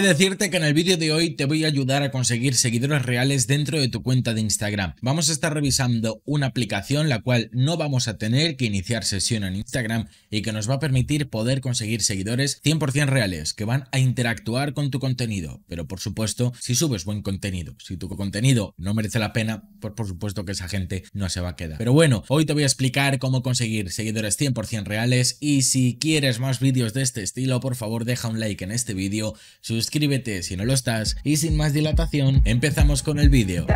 Decirte que en el vídeo de hoy te voy a ayudar a conseguir seguidores reales dentro de tu cuenta de Instagram. Vamos a estar revisando una aplicación la cual no vamos a tener que iniciar sesión en Instagram y que nos va a permitir poder conseguir seguidores 100% reales que van a interactuar con tu contenido. Pero por supuesto, si subes buen contenido, si tu contenido no merece la pena, pues por supuesto que esa gente no se va a quedar. Pero bueno, hoy te voy a explicar cómo conseguir seguidores 100% reales y si quieres más vídeos de este estilo, por favor deja un like en este vídeo suscríbete si no lo estás y sin más dilatación, empezamos con el vídeo.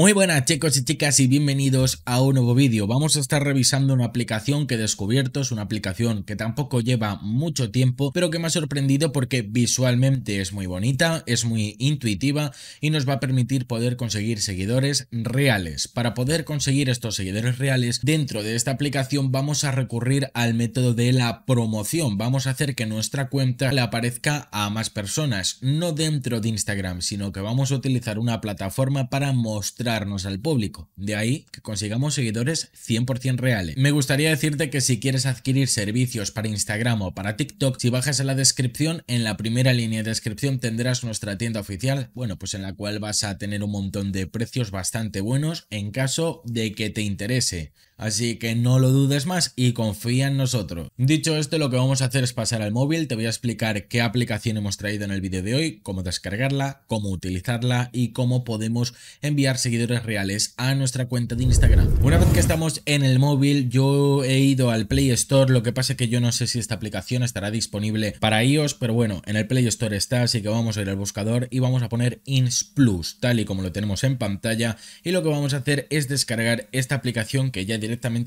Muy buenas chicos y chicas y bienvenidos a un nuevo vídeo. Vamos a estar revisando una aplicación que he descubierto, es una aplicación que tampoco lleva mucho tiempo, pero que me ha sorprendido porque visualmente es muy bonita, es muy intuitiva y nos va a permitir poder conseguir seguidores reales. Para poder conseguir estos seguidores reales dentro de esta aplicación vamos a recurrir al método de la promoción. Vamos a hacer que nuestra cuenta le aparezca a más personas, no dentro de Instagram, sino que vamos a utilizar una plataforma para mostrar al público. De ahí que consigamos seguidores 100% reales. Me gustaría decirte que si quieres adquirir servicios para Instagram o para TikTok, si bajas a la descripción, en la primera línea de descripción tendrás nuestra tienda oficial, bueno, pues en la cual vas a tener un montón de precios bastante buenos en caso de que te interese. Así que no lo dudes más y confía en nosotros. Dicho esto, lo que vamos a hacer es pasar al móvil, te voy a explicar qué aplicación hemos traído en el vídeo de hoy, cómo descargarla, cómo utilizarla y cómo podemos enviar seguidores reales a nuestra cuenta de Instagram. Una vez que estamos en el móvil, yo he ido al Play Store, lo que pasa es que yo no sé si esta aplicación estará disponible para iOS, pero bueno, en el Play Store está, así que vamos a ir al buscador y vamos a poner Ins Plus, tal y como lo tenemos en pantalla, y lo que vamos a hacer es descargar esta aplicación que ya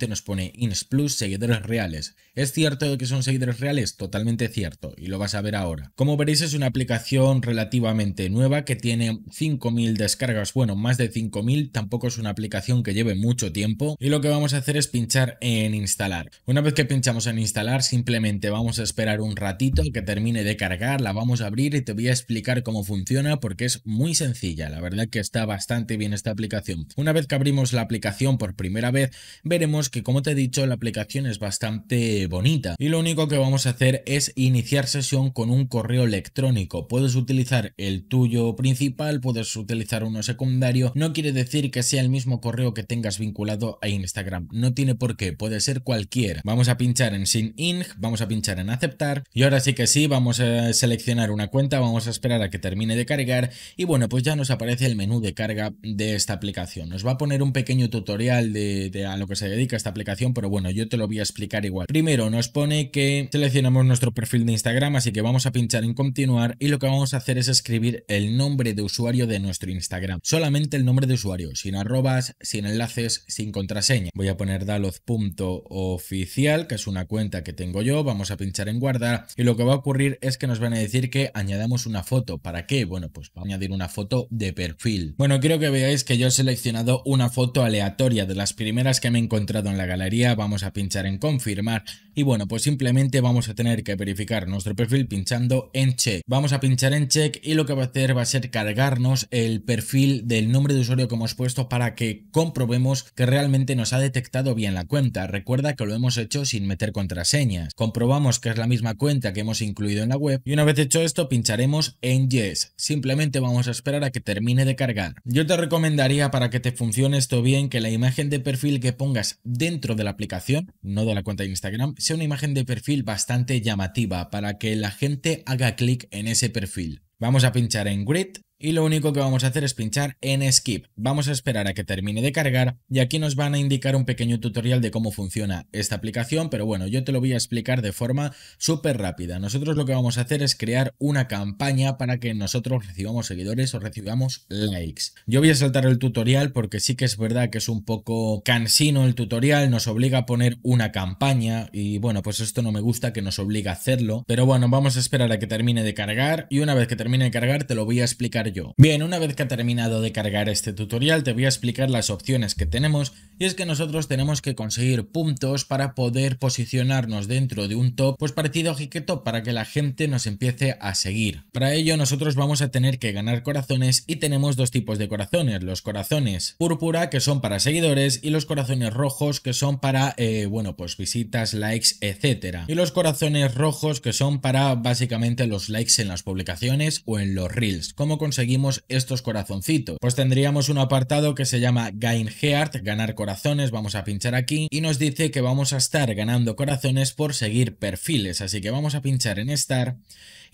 nos pone Ins Plus seguidores reales. ¿Es cierto que son seguidores reales? Totalmente cierto, y lo vas a ver ahora. Como veréis es una aplicación relativamente nueva que tiene 5.000 descargas, bueno, más de 5.000, tampoco es una aplicación que lleve mucho tiempo, y lo que vamos a hacer es pinchar en instalar. Una vez que pinchamos en instalar, simplemente vamos a esperar un ratito que termine de cargar, la vamos a abrir y te voy a explicar cómo funciona porque es muy sencilla, la verdad que está bastante bien esta aplicación. Una vez que abrimos la aplicación por primera vez, veremos que como te he dicho la aplicación es bastante bonita y lo único que vamos a hacer es iniciar sesión con un correo electrónico. Puedes utilizar el tuyo principal, puedes utilizar uno secundario, no quiere decir que sea el mismo correo que tengas vinculado a Instagram, no tiene por qué, puede ser cualquiera. Vamos a pinchar en Sign In, vamos a pinchar en aceptar y ahora sí que sí, vamos a seleccionar una cuenta, vamos a esperar a que termine de cargar y bueno, pues ya nos aparece el menú de carga de esta aplicación. Nos va a poner un pequeño tutorial de, de a lo que se dedica esta aplicación, pero bueno, yo te lo voy a explicar igual. Primero nos pone que seleccionamos nuestro perfil de Instagram, así que vamos a pinchar en continuar y lo que vamos a hacer es escribir el nombre de usuario de nuestro Instagram. Solamente el nombre de usuario, sin arrobas, sin enlaces, sin contraseña. Voy a poner daloz.oficial, que es una cuenta que tengo yo, vamos a pinchar en guardar y lo que va a ocurrir es que nos van a decir que añadamos una foto. ¿Para qué? Bueno, pues va a añadir una foto de perfil. Bueno, quiero que veáis que yo he seleccionado una foto aleatoria de las primeras que me he encontrado en la galería, vamos a pinchar en confirmar y bueno, pues simplemente vamos a tener que verificar nuestro perfil pinchando en check. Vamos a pinchar en check y lo que va a hacer va a ser cargarnos el perfil del nombre de usuario que hemos puesto para que comprobemos que realmente nos ha detectado bien la cuenta. Recuerda que lo hemos hecho sin meter contraseñas. Comprobamos que es la misma cuenta que hemos incluido en la web y una vez hecho esto pincharemos en yes. Simplemente vamos a esperar a que termine de cargar. Yo te recomendaría para que te funcione esto bien que la imagen de perfil que pongas dentro de la aplicación, no de la cuenta de Instagram, sea una imagen de perfil bastante llamativa para que la gente haga clic en ese perfil. Vamos a pinchar en Grid y lo único que vamos a hacer es pinchar en Skip. Vamos a esperar a que termine de cargar y aquí nos van a indicar un pequeño tutorial de cómo funciona esta aplicación, pero bueno, yo te lo voy a explicar de forma súper rápida. Nosotros lo que vamos a hacer es crear una campaña para que nosotros recibamos seguidores o recibamos likes. Yo voy a saltar el tutorial porque sí que es verdad que es un poco cansino el tutorial, nos obliga a poner una campaña y bueno, pues esto no me gusta que nos obliga a hacerlo, pero bueno, vamos a esperar a que termine de cargar y una vez que termine de cargar te lo voy a explicar Bien, una vez que ha terminado de cargar este tutorial te voy a explicar las opciones que tenemos y es que nosotros tenemos que conseguir puntos para poder posicionarnos dentro de un top pues parecido a para que la gente nos empiece a seguir. Para ello nosotros vamos a tener que ganar corazones y tenemos dos tipos de corazones, los corazones púrpura que son para seguidores y los corazones rojos que son para, eh, bueno, pues visitas, likes, etcétera. Y los corazones rojos que son para básicamente los likes en las publicaciones o en los reels. ¿Cómo conseguimos estos corazoncitos? Pues tendríamos un apartado que se llama Gain Heart, ganar corazones, vamos a pinchar aquí y nos dice que vamos a estar ganando corazones por seguir perfiles, así que vamos a pinchar en Star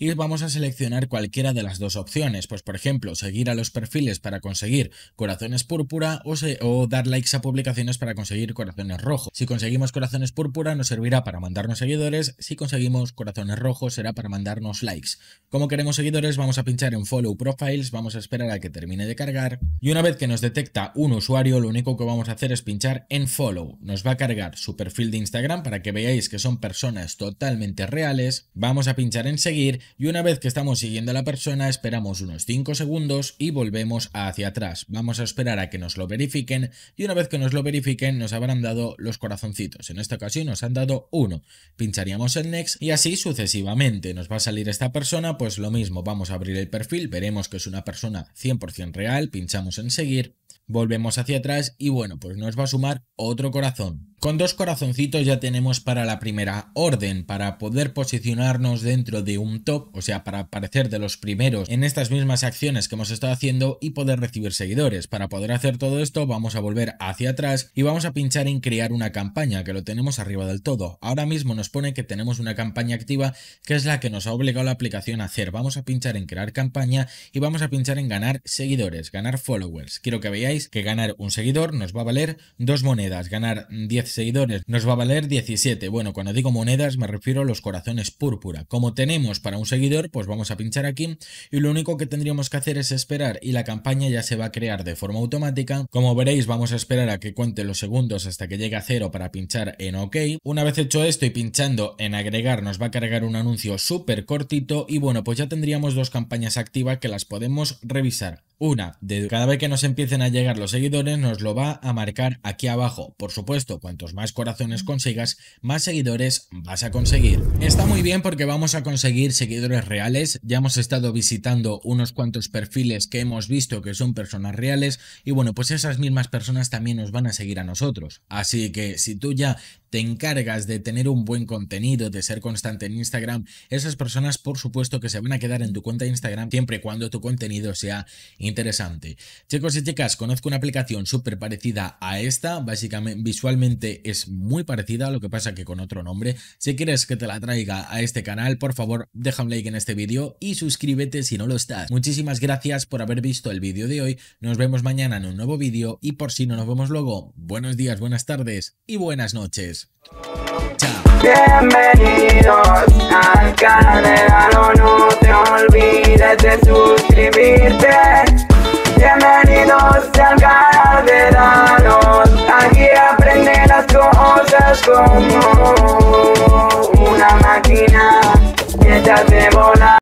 y vamos a seleccionar cualquiera de las dos opciones, pues por ejemplo, seguir a los perfiles para conseguir corazones púrpura o, o dar likes a publicaciones para conseguir corazones rojos. Si conseguimos corazones púrpura nos servirá para mandarnos seguidores, si conseguimos corazones rojos será para mandarnos likes. Como queremos seguidores vamos a pinchar en Follow Profiles, vamos a esperar a que termine de cargar. Y una vez que nos detecta un usuario lo único que vamos a hacer es pinchar en Follow. Nos va a cargar su perfil de Instagram para que veáis que son personas totalmente reales. Vamos a pinchar en seguir y una vez que estamos siguiendo a la persona esperamos unos 5 segundos y volvemos hacia atrás. Vamos a esperar a que nos lo verifiquen y una vez que nos lo verifiquen nos habrán dado los corazoncitos. En esta ocasión nos han dado uno. Pincharíamos en Next y así sucesivamente. Nos va a salir esta persona, pues lo mismo, vamos a abrir el perfil, veremos que es una persona 100% real, pinchamos en seguir, volvemos hacia atrás y bueno, pues nos va a sumar otro corazón. Con dos corazoncitos ya tenemos para la primera orden, para poder posicionarnos dentro de un top, o sea, para aparecer de los primeros en estas mismas acciones que hemos estado haciendo y poder recibir seguidores. Para poder hacer todo esto vamos a volver hacia atrás y vamos a pinchar en crear una campaña, que lo tenemos arriba del todo. Ahora mismo nos pone que tenemos una campaña activa, que es la que nos ha obligado la aplicación a hacer. Vamos a pinchar en crear campaña y vamos a pinchar en ganar seguidores, ganar followers. Quiero que veáis que ganar un seguidor nos va a valer dos monedas, ganar 10 seguidores nos va a valer 17. Bueno, cuando digo monedas me refiero a los corazones púrpura. Como tenemos para un seguidor, pues vamos a pinchar aquí y lo único que tendríamos que hacer es esperar y la campaña ya se va a crear de forma automática. Como veréis, vamos a esperar a que cuente los segundos hasta que llegue a cero para pinchar en OK. Una vez hecho esto y pinchando en agregar, nos va a cargar un anuncio súper cortito y bueno, pues ya tendríamos dos campañas activas que las podemos revisar. Una, de cada vez que nos empiecen a llegar los seguidores, nos lo va a marcar aquí abajo. Por supuesto, cuantos más corazones consigas, más seguidores vas a conseguir. Está muy bien porque vamos a conseguir seguidores reales. Ya hemos estado visitando unos cuantos perfiles que hemos visto que son personas reales y bueno, pues esas mismas personas también nos van a seguir a nosotros. Así que si tú ya te encargas de tener un buen contenido, de ser constante en Instagram, esas personas por supuesto que se van a quedar en tu cuenta de Instagram siempre y cuando tu contenido sea interesante. Chicos y chicas, conozco una aplicación súper parecida a esta, básicamente visualmente es muy parecida, lo que pasa que con otro nombre. Si quieres que te la traiga a este canal, por favor deja un like en este vídeo y suscríbete si no lo estás. Muchísimas gracias por haber visto el vídeo de hoy, nos vemos mañana en un nuevo vídeo y por si no nos vemos luego, buenos días, buenas tardes y buenas noches. Bienvenidos al canal,